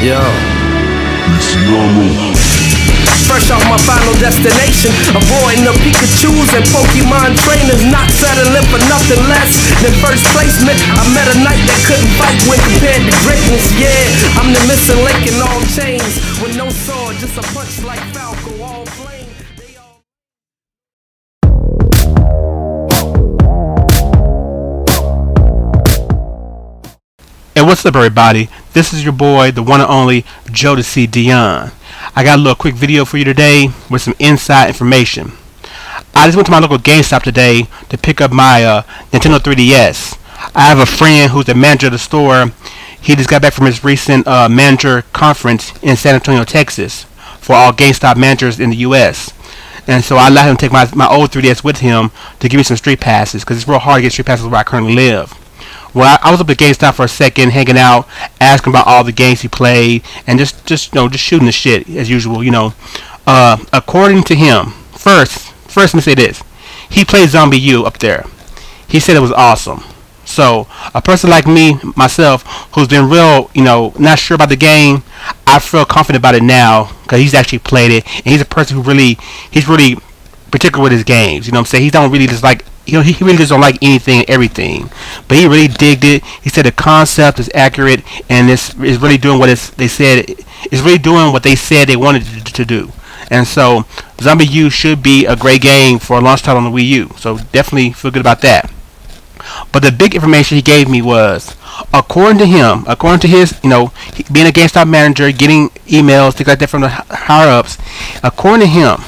Yo. Fresh off my final destination, avoiding the Pikachu's and Pokemon trainers, not settling for nothing less than first placement. I met a knight that couldn't fight when compared to greatness. Yeah, I'm the missing link in all chains, with no sword, just a punch like Falco, all flame. And what's up, everybody? This is your boy, the one and only Jodeci Deion. I got a little quick video for you today with some inside information. I just went to my local GameStop today to pick up my uh, Nintendo 3DS. I have a friend who's the manager of the store. He just got back from his recent uh, manager conference in San Antonio, Texas, for all GameStop managers in the U.S. And so I let him to take my, my old 3DS with him to give me some street passes because it's real hard to get street passes where I currently live. Well, I, I was up at GameStop for a second, hanging out, asking about all the games he played, and just, just you know, just shooting the shit as usual. You know, uh, according to him, first, first let me say this: he played ZombiU up there. He said it was awesome. So, a person like me, myself, who's been real, you know, not sure about the game, I feel confident about it now because he's actually played it, and he's a person who really, he's really particular with his games. You know what I'm saying? He don't really just like you know he really just don't like anything and everything. But he really digged it. He said the concept is accurate and this is really doing what it's, they said it's really doing what they said they wanted to, to do. And so ZombiU should be a great game for a launch title on the Wii U. So definitely feel good about that. But the big information he gave me was, according to him, according to his, you know, being a GameStop manager, getting emails, things like that from the hi- higher ups, according to him,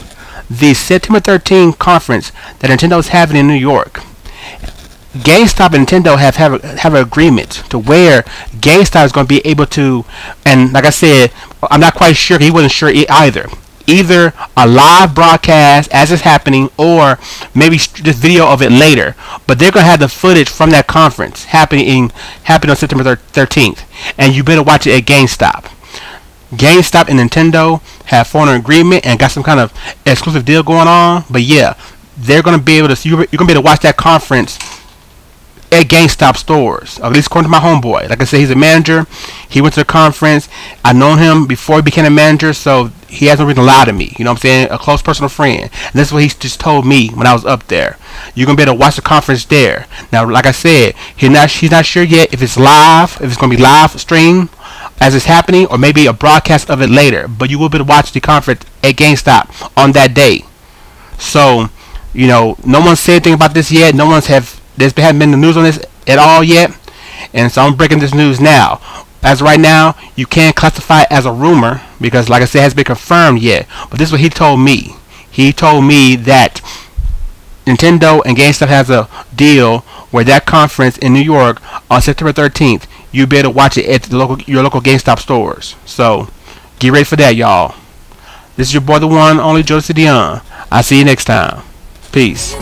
the September 13 conference that Nintendo is having in New York, GameStop and Nintendo have have, have an agreement to where GameStop is going to be able to, and like I said, I'm not quite sure. He wasn't sure either. Either a live broadcast as it's happening, or maybe just video of it later. But they're going to have the footage from that conference happening happening on September 13th, and you better watch it at GameStop. GameStop and Nintendo have formed an agreement and got some kind of exclusive deal going on. But yeah, they're gonna be able to. You're, gonna be able to watch that conference at GameStop stores. At least according to my homeboy. Like I said, he's a manager. He went to the conference. I known him before he became a manager, so he has no reason to me. You know what I'm saying? A close personal friend. And this is what he just told me when I was up there. You're gonna be able to watch the conference there. Now, like I said, he's not he's not sure yet if it's live, if it's gonna be live stream as it's happening, or maybe a broadcast of it later. But you will be able to watch the conference at GameStop on that day. So, you know, no one's said anything about this yet. No one's have there's haven't been the news on this at all yet. And so I'm breaking this news now. As right now, you can't classify it as a rumor because, like I said, it hasn't been confirmed yet. But this is what he told me. He told me that Nintendo and GameStop has a deal where that conference in New York on September 13th, you'll be able to watch it at local, your local GameStop stores. So get ready for that, y'all. This is your boy, the one, only Joe Dion. I'll see you next time. Peace.